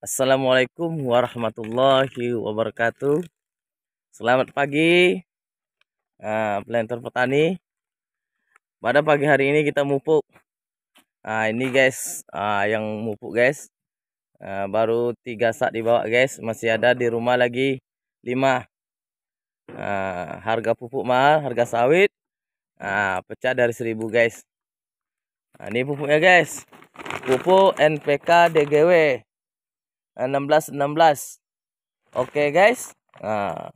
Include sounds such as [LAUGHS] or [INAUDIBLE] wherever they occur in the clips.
Assalamualaikum warahmatullahi wabarakatuh. Selamat pagi, uh, planter petani. Pada pagi hari ini kita mupuk. Nah, ini guys, uh, yang mupuk guys. Uh, baru tiga sak dibawa guys. Masih ada di rumah lagi lima. Uh, harga pupuk mahal, harga sawit. Uh, pecah dari seribu guys. Nah, ini pupuknya guys. Pupuk NPK DGW 16 16 oke guys. Nah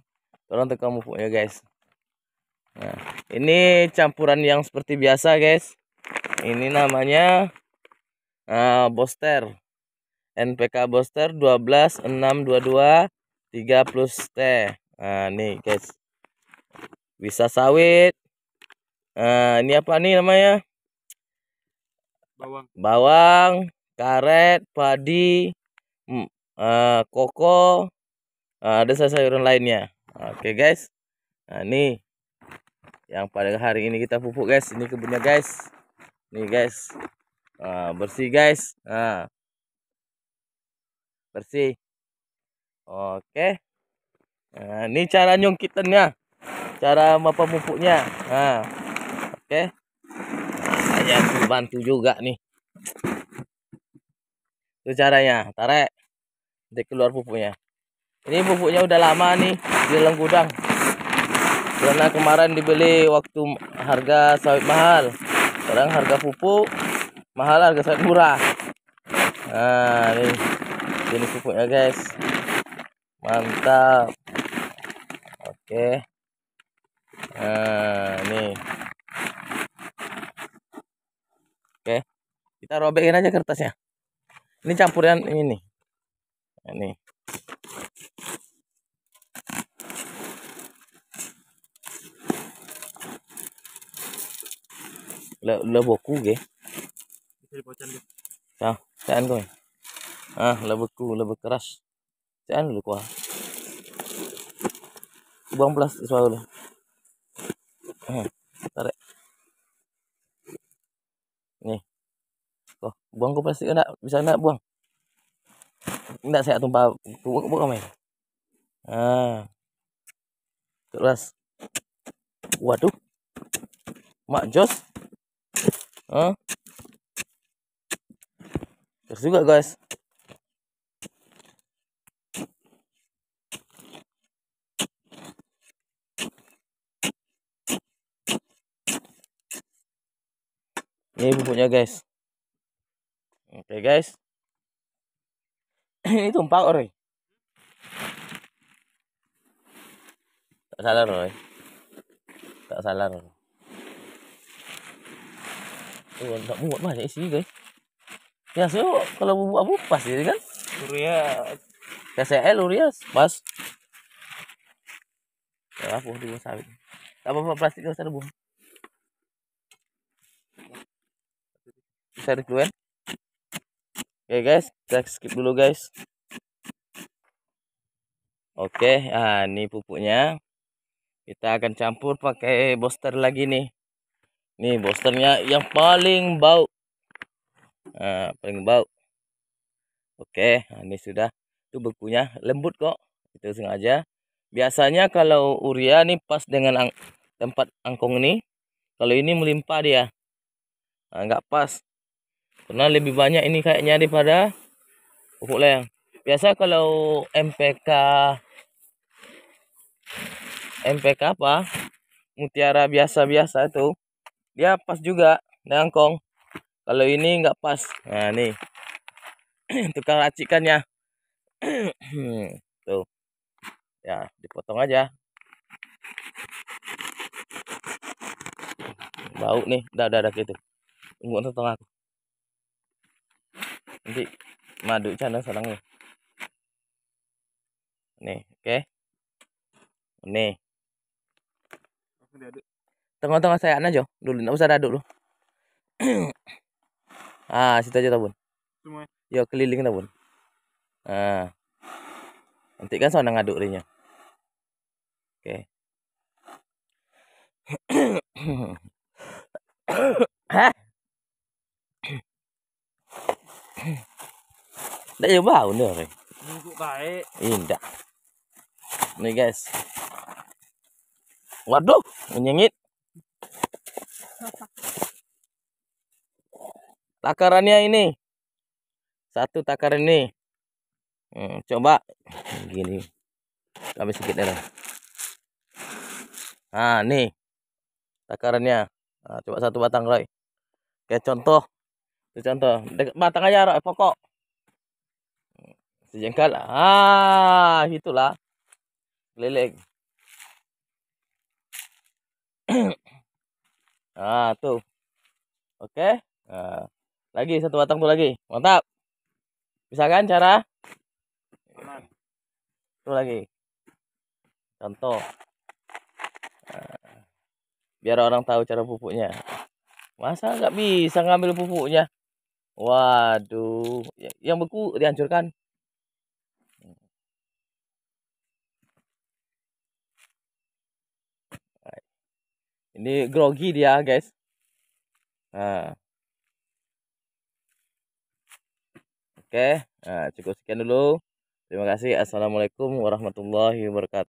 tolong tekan pupuknya guys. Nah ini campuran yang seperti biasa guys. Ini namanya uh, Boster. NPK Boster 12 6 22 3 plus T. Nah nih guys. Bisa sawit. Uh, ini apa nih namanya? Bawang. Bawang karet padi uh, koko uh, ada sayuran lainnya. Oke okay, guys. Nah ini yang pada hari ini kita pupuk guys. Ini kebunnya guys. Nih guys. Uh, bersih guys. Nah. Bersih. Oke. Okay. nah, ini cara nyungkitannya cara apa pupuknya. Nah. Oke. Okay. saya bantu juga nih. Itu caranya. Tarik nanti keluar pupuknya. Ini pupuknya udah lama nih di dalam gudang. Karena kemarin dibeli waktu harga sawit mahal. Sekarang harga pupuk mahal harga sawit murah. Nah ini ini pupuknya guys. Mantap. Oke. Nah ini. Oke. Kita robekin aja kertasnya. Ini campuran ini nih ini le le boku ge. Ah saan ko ah le boku le keras saan lu kuah? Buang plastik soalnya eh, tarik. Nih. Kok buang ke plastik enggak bisa enggak buang enggak saya tumpah. Buka buka main ah. Terus. Waduh. Mak jos. Ah. Terus juga guys. Ini bumbunya guys. Oke okay, guys [LAUGHS] ini tumpah ore tak salah ore tak salah ore tuh tak muat banyak isi guys. Ya so kalau bubuk abu pas jadi kan? Urea KCL urea pas. Ya apa di sawit tak apa-apa plastik gak usah buang bisa dikeluarin Oke okay, guys, kita skip dulu guys. Oke, okay, nah ini pupuknya. Kita akan campur pakai booster lagi nih. Nih boosternya yang paling bau. Nah, paling bau. Oke, okay, nah ini sudah. Itu bekunya lembut kok. Itu sengaja. Biasanya kalau urea nih pas dengan ang tempat angkong ini. Kalau ini melimpah dia. Nah, nggak pas karena lebih banyak ini kayaknya daripada pupuk lem biasa kalau MPK MPK apa? Mutiara biasa-biasa itu dia pas juga nangkong. Kalau ini nggak pas. Nah nih. [CLEARS THROAT] Tukang racikannya. [CLEARS THROAT] Tuh. Ya dipotong aja. Bau nih. Udah, udah gitu. Tunggu untuk aku nanti madu channel sarang nih nih oke okay. nih tengah-tengah saya aja dulu nggak usah aduk dulu. [COUGHS] Ah situ aja tabun. Yo keliling tabun. Ah. Nanti kan sana ngaduk dirinya oke okay. [COUGHS] [COUGHS] Ndak ya bau nih. Bungkuk baik. Indah. Nih guys. Waduh, menyengit. Takarannya ini. Satu takaran ini. Hmm, coba gini. Kami sedikit nih. Nah, nih. Takarannya. Nah, coba satu batang, Roy. Kayak contoh. Contoh. Batang aja, pokok. Sejengkal. Ah, itulah. Leleng. [CLEARS THROAT] ah, tuh. Oke. Nah, lagi satu batang tuh lagi. Mantap. Bisa kan cara? Tuh lagi. Contoh. Nah, biar orang tahu cara pupuknya. Masa nggak bisa ngambil pupuknya? Waduh, ya, yang beku dihancurkan. Ini grogi dia, guys. Nah. Oke, nah, cukup sekian dulu. Terima kasih. Assalamualaikum warahmatullahi wabarakatuh.